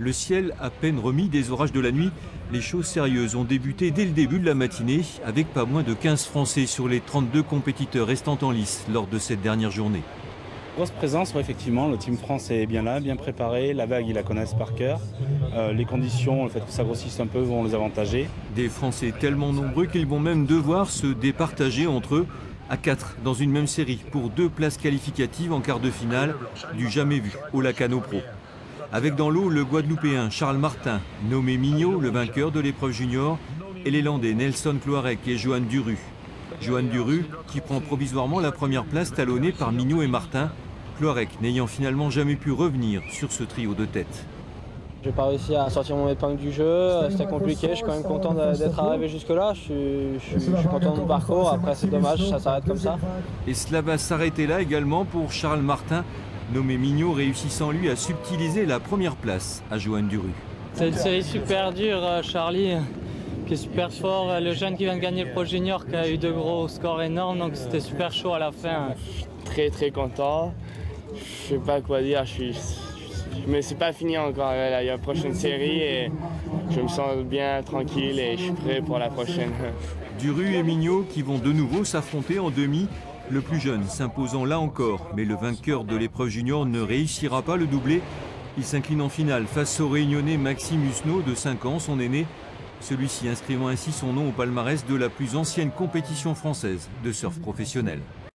Le ciel à peine remis des orages de la nuit, les choses sérieuses ont débuté dès le début de la matinée avec pas moins de 15 Français sur les 32 compétiteurs restant en lice lors de cette dernière journée. Grosse présence, effectivement, le Team France est bien là, bien préparé, la vague ils la connaissent par cœur. Euh, les conditions, le fait que ça grossisse un peu vont les avantager. Des Français tellement nombreux qu'ils vont même devoir se départager entre eux à 4 dans une même série pour deux places qualificatives en quart de finale du jamais vu au Lacano Pro. Avec dans l'eau le Guadeloupéen Charles Martin, nommé Mignot, le vainqueur de l'épreuve junior, et les Landais Nelson Cloarec et Johan Duru. Johan Duru qui prend provisoirement la première place talonnée par Mignot et Martin, Cloarec n'ayant finalement jamais pu revenir sur ce trio de tête. J'ai pas réussi à sortir mon épingle du jeu, c'était compliqué, je suis quand même content d'être arrivé jusque là, je suis, je suis, content de mon parcours, après c'est dommage, ça s'arrête comme ça. Et cela va s'arrêter là également pour Charles Martin, nommé Mignot, réussissant lui à subtiliser la première place à Johan Duru. C'est une série super dure, euh, Charlie, qui est super fort. Le jeune qui vient de gagner le Pro Junior, qui a eu de gros scores énormes, donc c'était super chaud à la fin. Je suis très très content. Je sais pas quoi dire, je suis. Mais c'est pas fini encore, il y a une prochaine série et je me sens bien tranquille et je suis prêt pour la prochaine. Duru et Mignot qui vont de nouveau s'affronter en demi le plus jeune s'imposant là encore, mais le vainqueur de l'épreuve junior ne réussira pas le doublé. Il s'incline en finale face au réunionnais Maxime Husneau de 5 ans, son aîné, celui-ci inscrivant ainsi son nom au palmarès de la plus ancienne compétition française de surf professionnel.